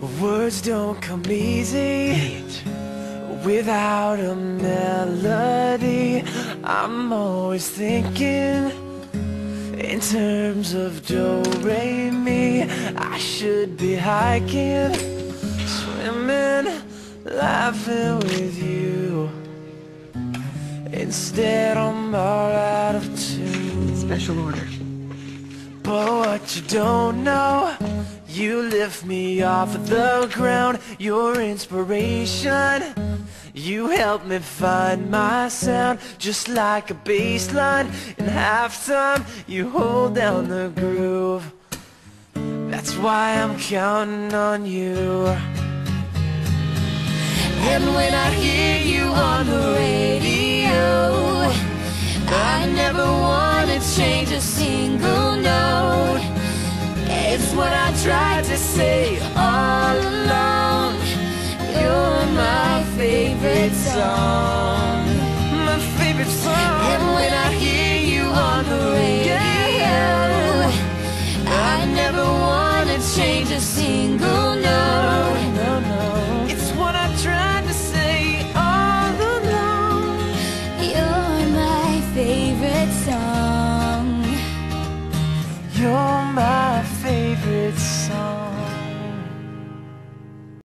Words don't come easy without a melody. I'm always thinking in terms of do, re, mi. I should be hiking, swimming, laughing with you. Instead, I'm all out of tune. Special order. But what you don't know, you lift me off of the ground. Your inspiration, you help me find my sound. Just like a bass line in halftime, you hold down the groove. That's why I'm counting on you. And when I hear you on the radio, favorite song. My favorite song. And when I hear you on the radio, I never wanna change a single note. No, no. It's what I tried to say all along. You're my favorite song.